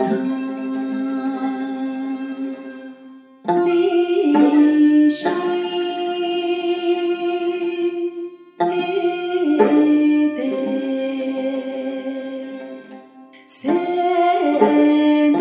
长篱新已谁人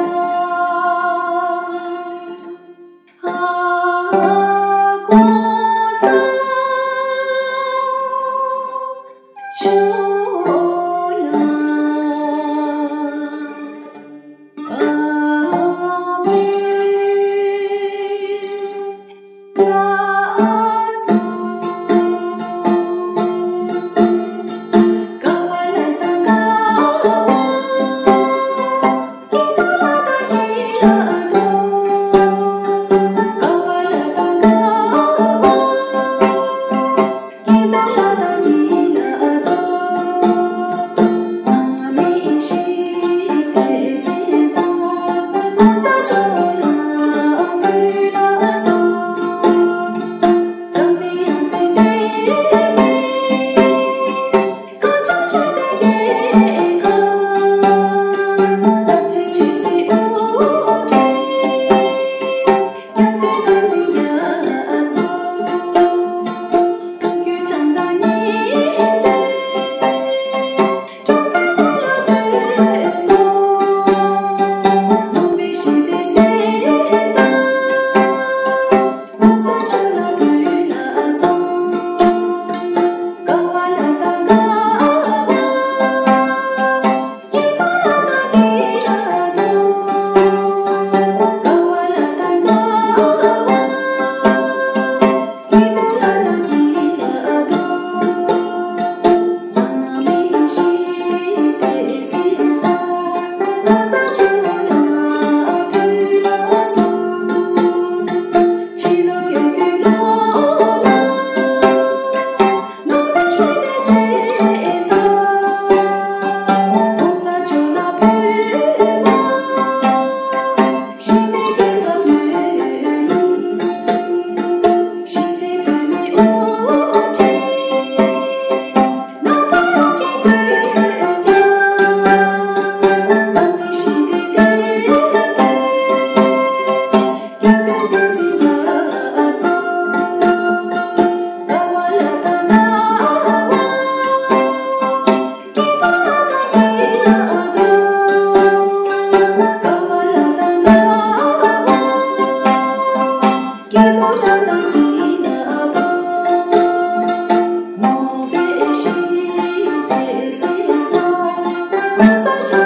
莫笑 such a